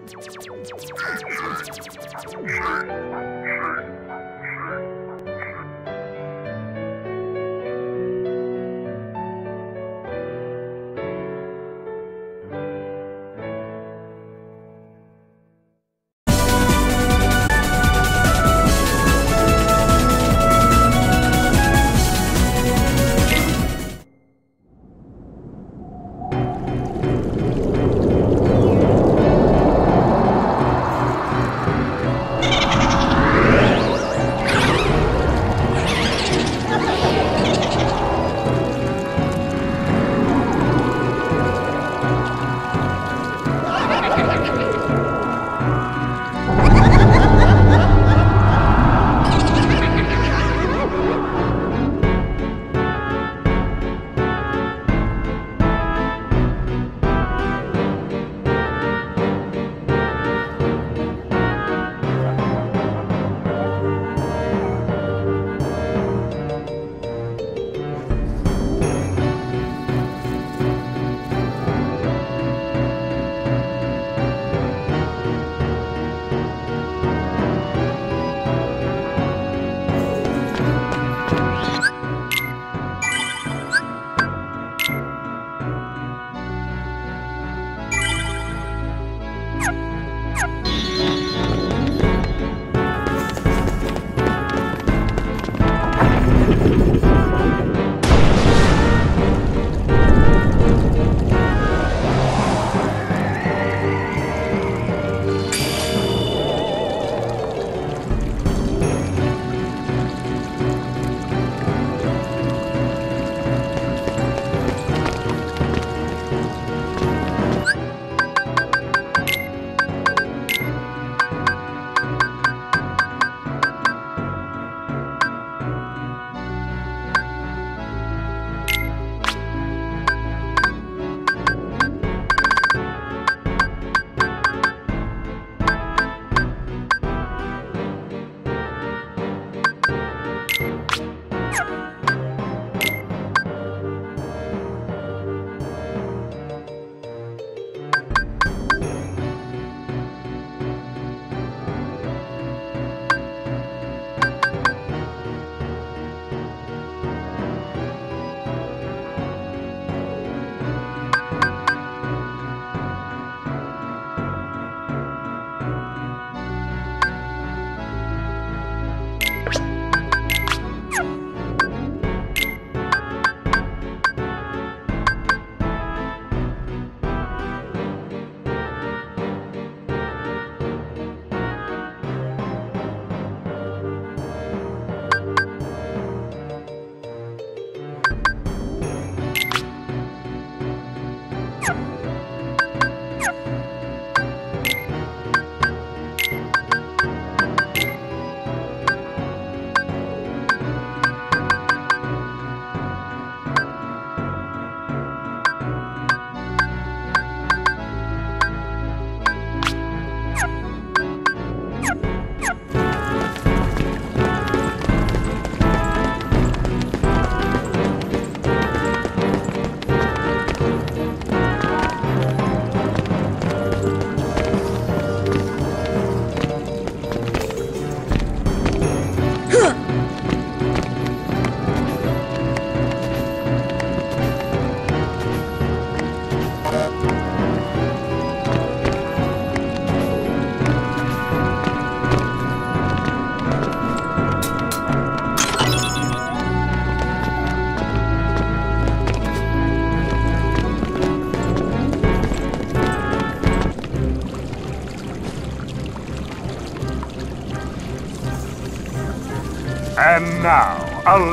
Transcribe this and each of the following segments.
And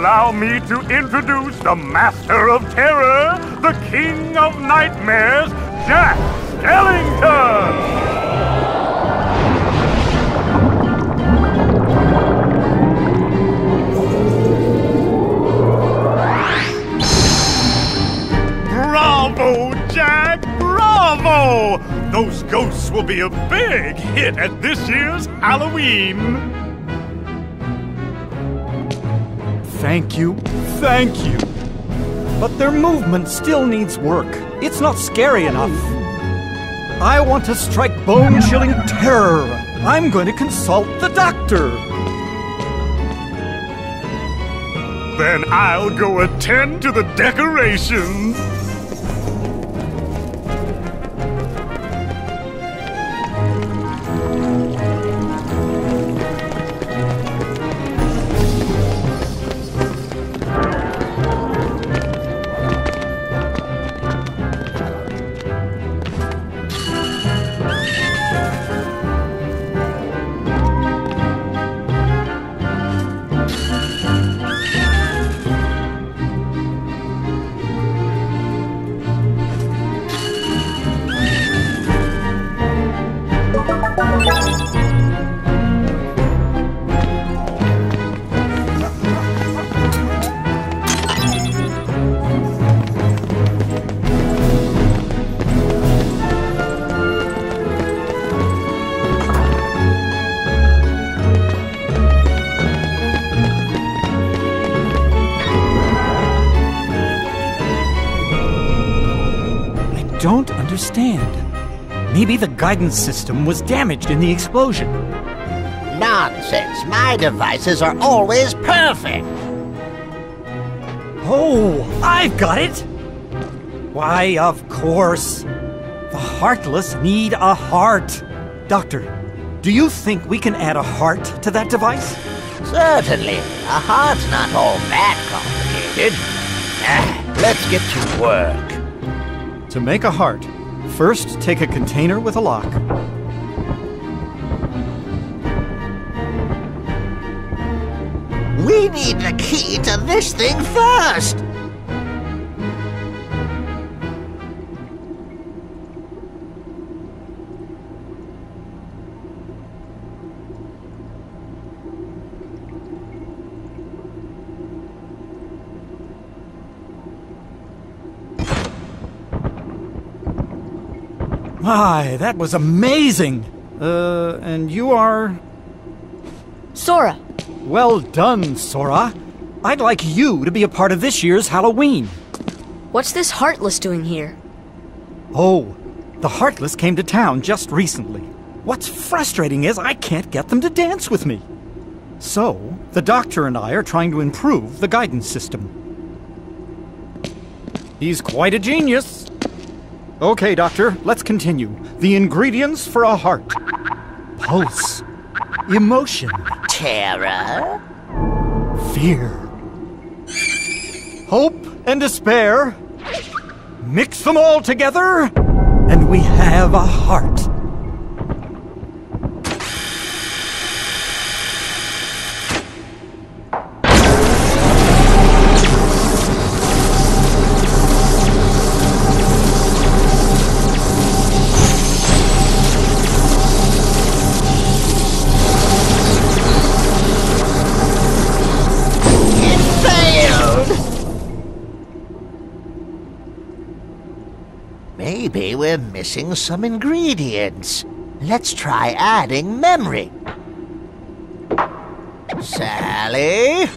allow me to introduce the Master of Terror, the King of Nightmares, Jack Skellington! Bravo, Jack! Bravo! Those ghosts will be a big hit at this year's Halloween! Thank you, thank you. But their movement still needs work. It's not scary enough. I want to strike bone chilling terror. I'm going to consult the doctor. Then I'll go attend to the decorations. Don't understand. Maybe the guidance system was damaged in the explosion. Nonsense. My devices are always perfect. Oh, I've got it! Why, of course. The heartless need a heart. Doctor, do you think we can add a heart to that device? Certainly. A heart's not all that complicated. Ah, let's get to work. To make a heart, first take a container with a lock. We need the key to this thing first. My, that was amazing! Uh, and you are. Sora, Well done, Sora. I'd like you to be a part of this year's Halloween. what's this Heartless doing here? Oh, the Heartless came to town just recently. What's frustrating is I can't get them to dance with me. So, the doctor and I are trying to improve the guidance system. He's quite a genius. Okay, doctor, let's continue. The ingredients for a heart pulse, emotion, Terror? fear, hope, and despair. Mix them all together, and we have a heart. Missing some ingredients. Let's try adding memory. Sally?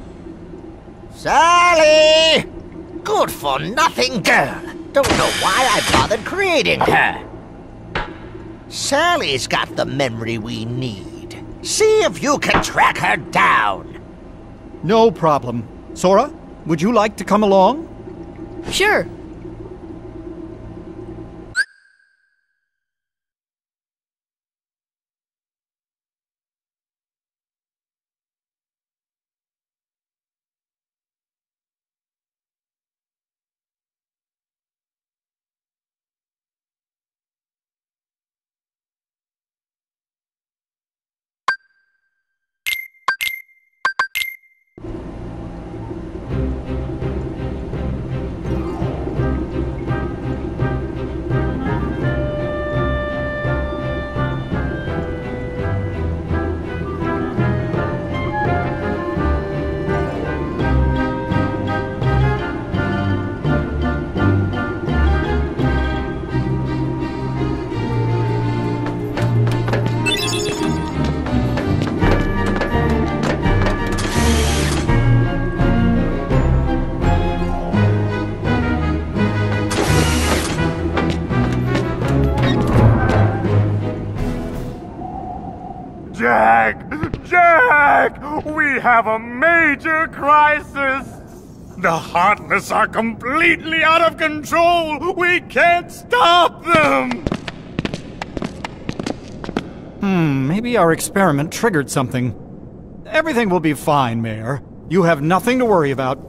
Sally! Good for nothing girl. Don't know why I bothered creating her. Sally's got the memory we need. See if you can track her down. No problem. Sora, would you like to come along? Sure. We have a major crisis! The Heartless are completely out of control! We can't stop them! Hmm, maybe our experiment triggered something. Everything will be fine, Mayor. You have nothing to worry about.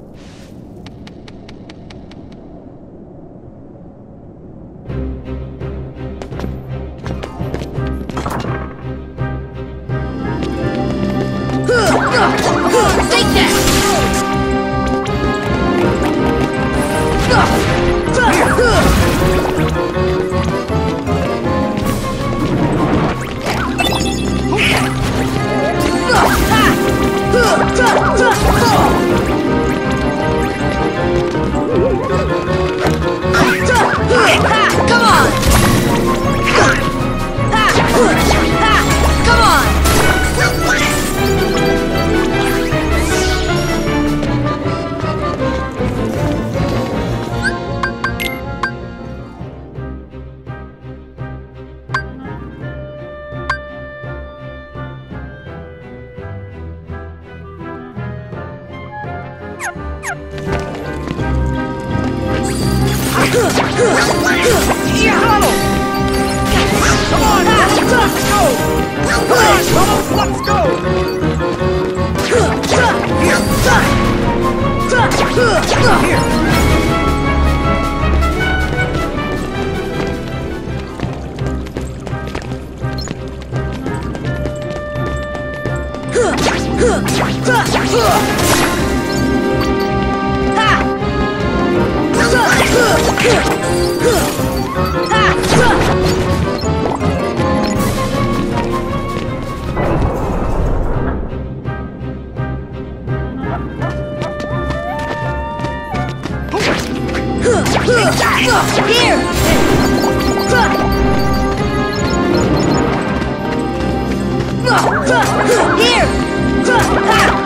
Here!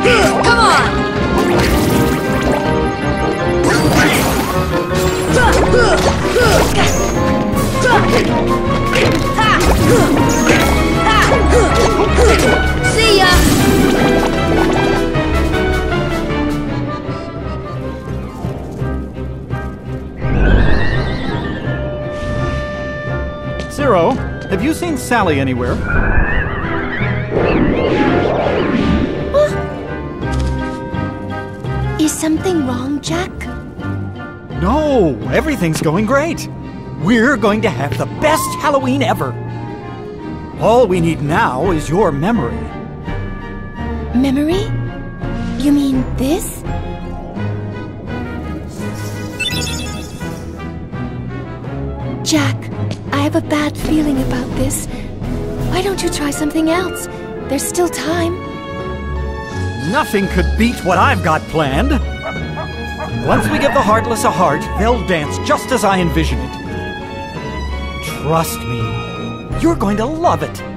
Here! Come on! See ya! Have you seen Sally anywhere? Is something wrong, Jack? No, everything's going great. We're going to have the best Halloween ever. All we need now is your memory. Memory? You mean this? Jack, have a bad feeling about this. Why don't you try something else? There's still time. Nothing could beat what I've got planned. Once we give the Heartless a heart, they'll dance just as I envision it. Trust me, you're going to love it.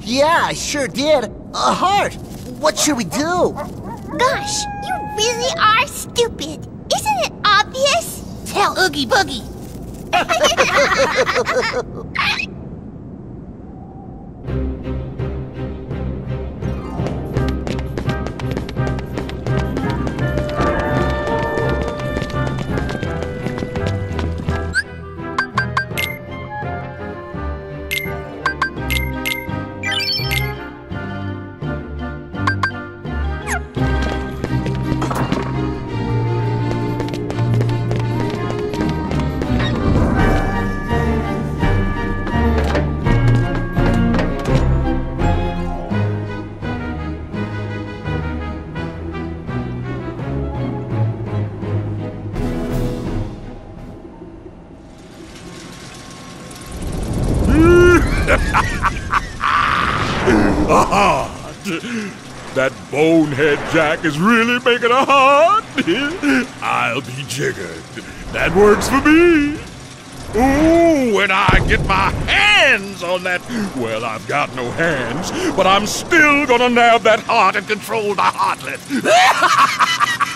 Yeah, I sure did. A heart. What should we do? Gosh, you really are stupid. Isn't it obvious? Tell Oogie Boogie. That bonehead Jack is really making a heart. I'll be jiggered. That works for me. Ooh, when I get my hands on that. Well, I've got no hands, but I'm still gonna nab that heart and control the heartless.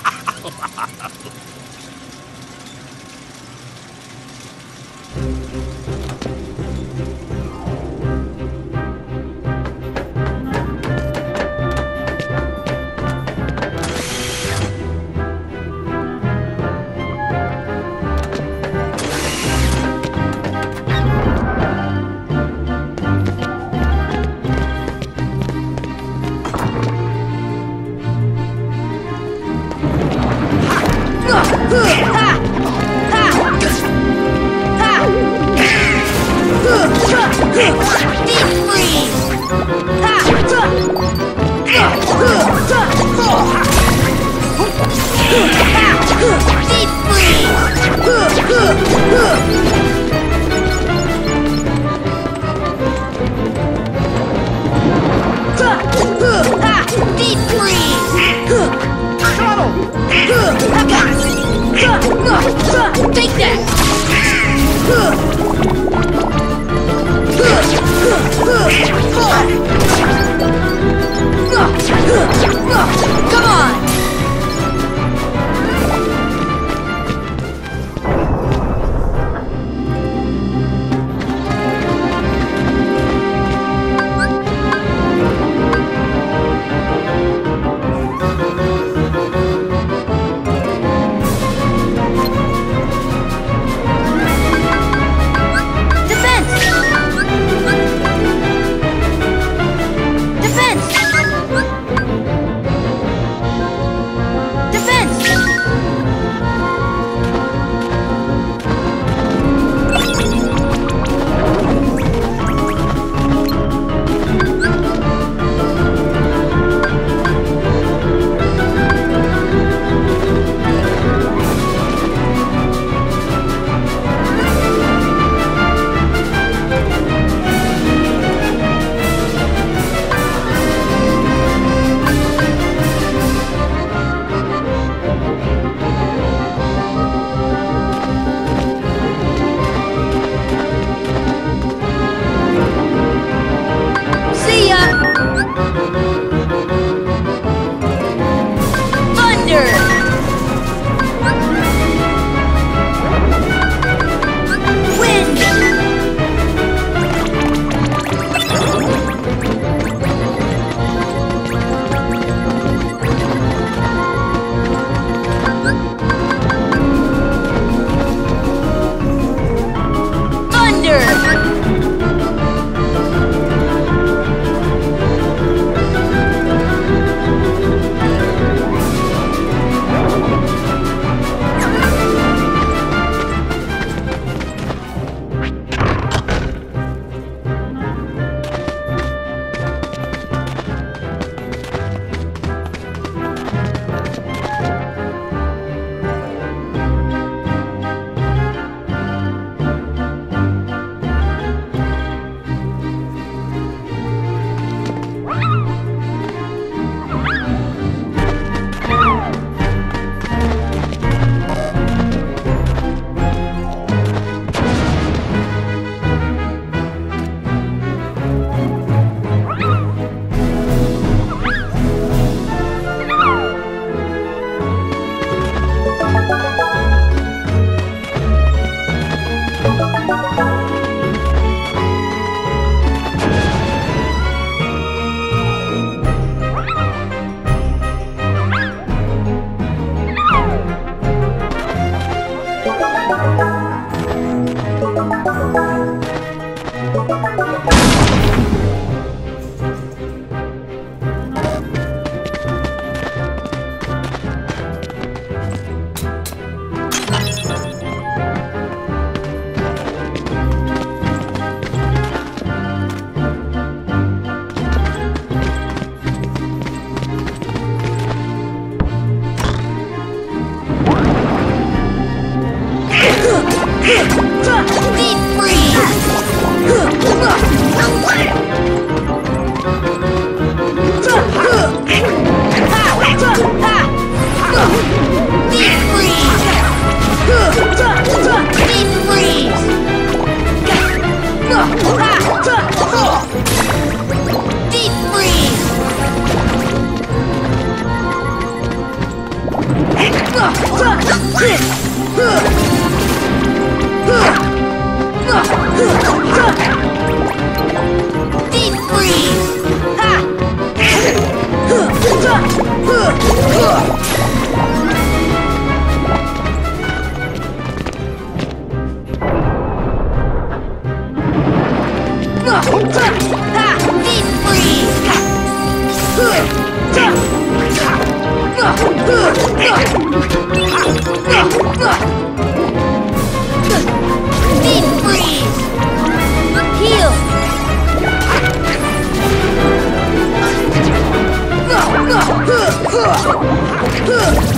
Here!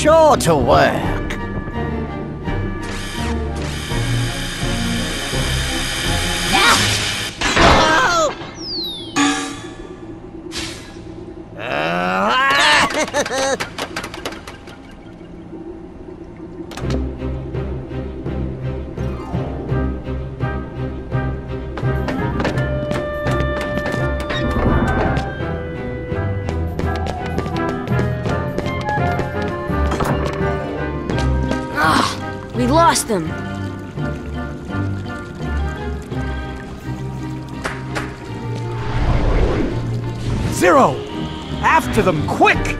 Sure to work. Oh! Ah! We them. Zero! After them, quick!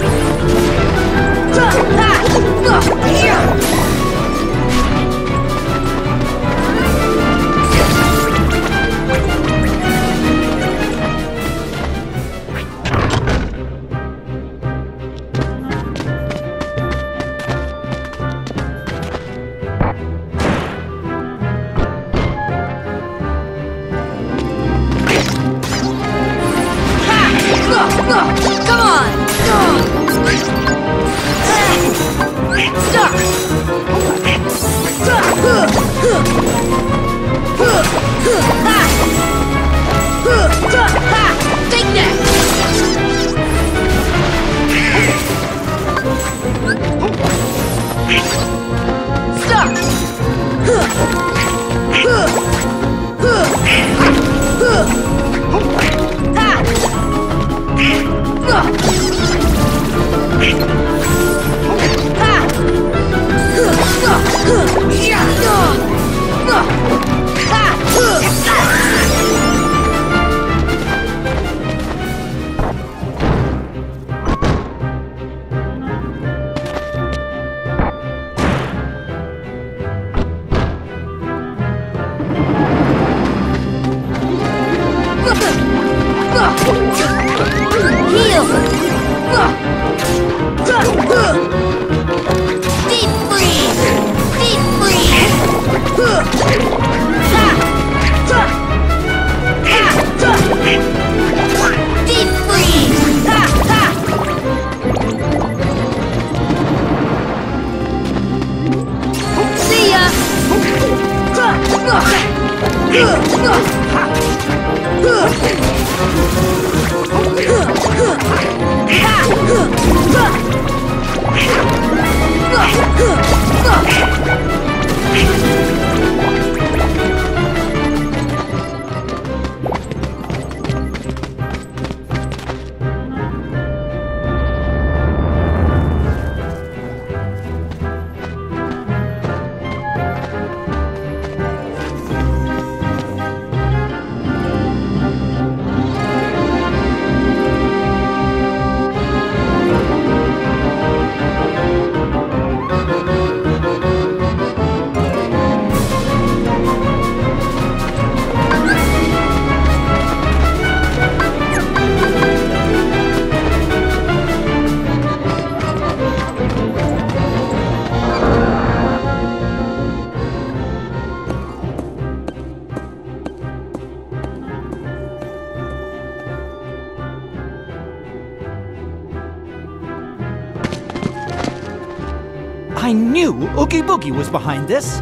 good. Come on! Bitcoin. Ugh! Deep freeze! Deep freeze! Deep freeze! See ya! I knew Oogie Boogie was behind this.